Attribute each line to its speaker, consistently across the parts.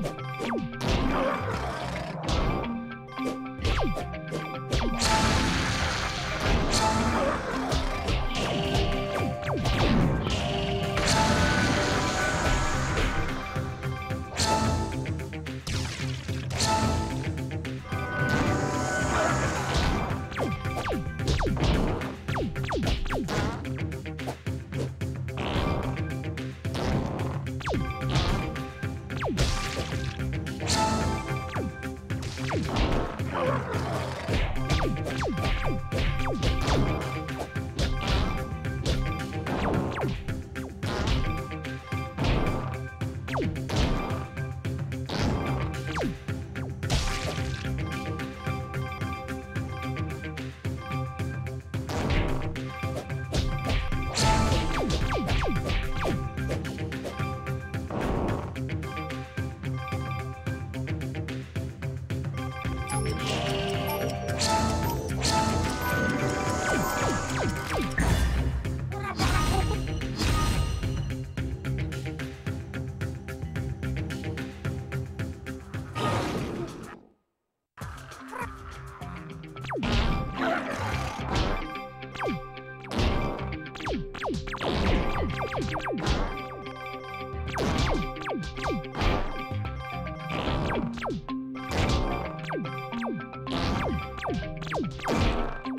Speaker 1: Bye. Oh, my God. Thank you.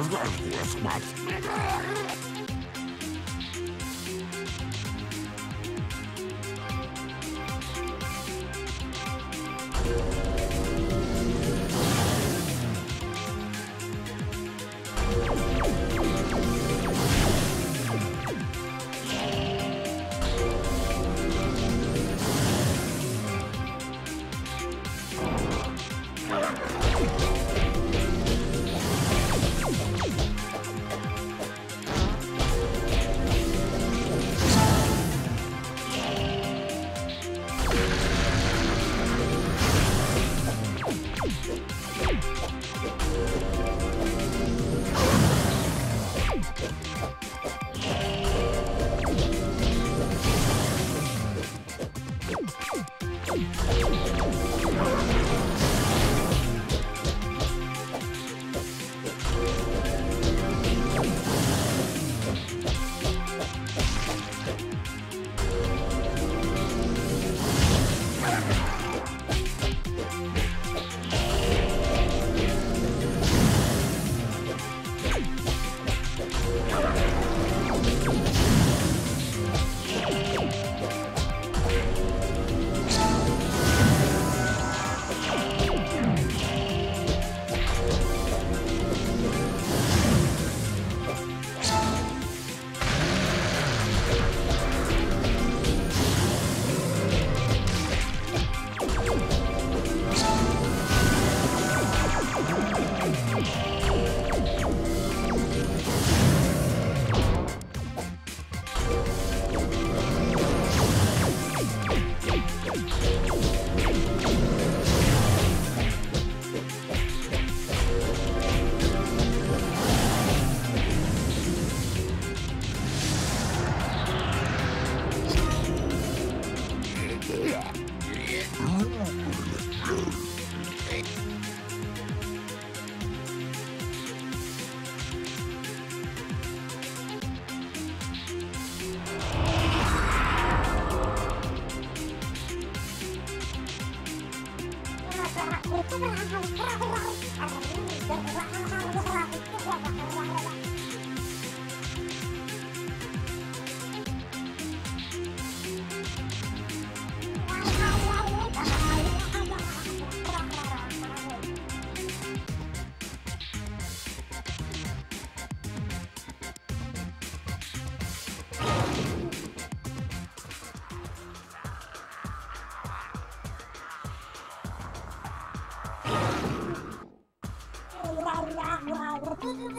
Speaker 1: Yes, Oh, my God.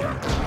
Speaker 1: Yeah.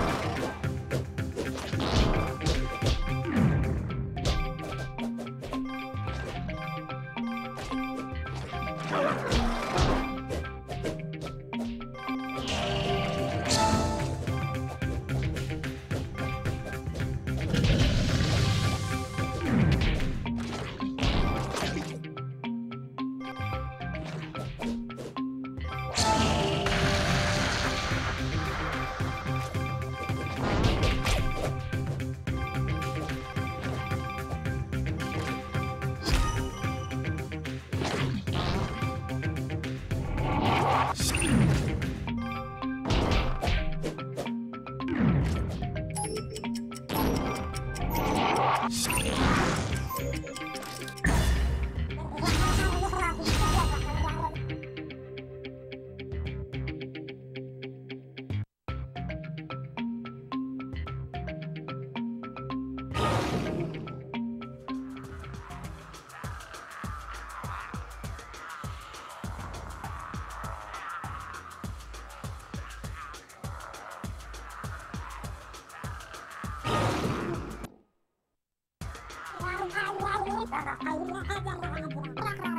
Speaker 1: Para a